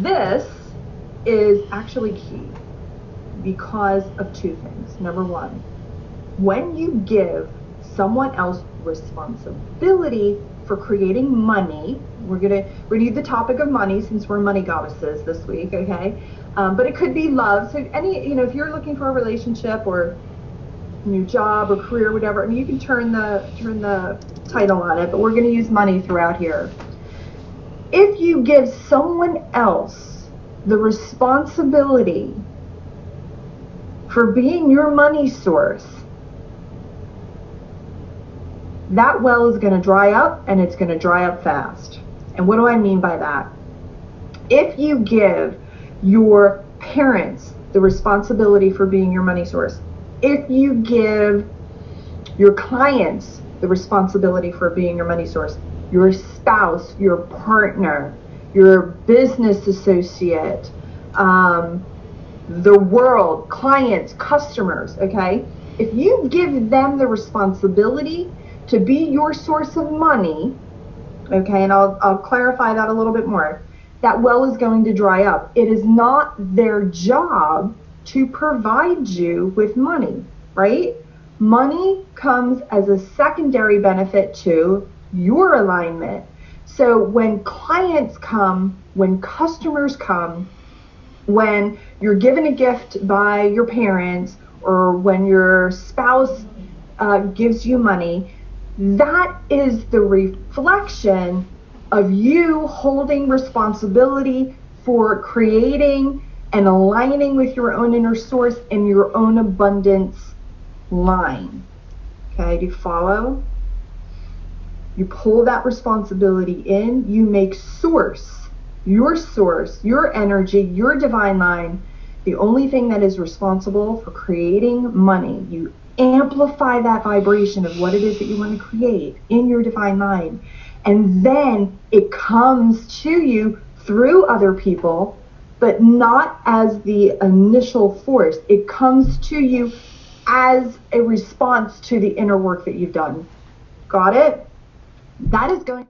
This is actually key because of two things. Number one, when you give someone else responsibility for creating money, we're gonna renew the topic of money since we're money goddesses this week, okay? Um, but it could be love. So any, you know, if you're looking for a relationship or new job or career, whatever, I mean, you can turn the turn the title on it, but we're going to use money throughout here. If you give someone else the responsibility for being your money source, that well is going to dry up and it's going to dry up fast. And what do I mean by that? If you give your parents the responsibility for being your money source, if you give your clients the responsibility for being your money source, your spouse, your partner, your business associate, um, the world, clients, customers, okay? If you give them the responsibility to be your source of money, okay, and I'll, I'll clarify that a little bit more, that well is going to dry up. It is not their job to provide you with money, right? Money comes as a secondary benefit to your alignment. So when clients come, when customers come, when you're given a gift by your parents or when your spouse uh, gives you money, that is the reflection of you holding responsibility for creating and aligning with your own inner source and your own abundance line. Okay, do you follow? You pull that responsibility in, you make source, your source, your energy, your divine line, the only thing that is responsible for creating money. You amplify that vibration of what it is that you want to create in your divine mind. And then it comes to you through other people but not as the initial force. It comes to you as a response to the inner work that you've done. Got it? that is going